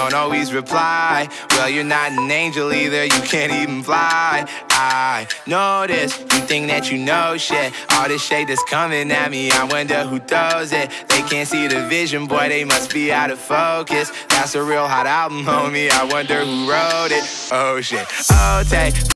don't always reply. Well, you're not an angel either, you can't even fly. I notice this, you think that you know shit. All this shade that's coming at me, I wonder who throws it. They can't see the vision, boy, they must be out of focus. That's a real hot album, homie. I wonder who wrote it. Oh shit. Oh, take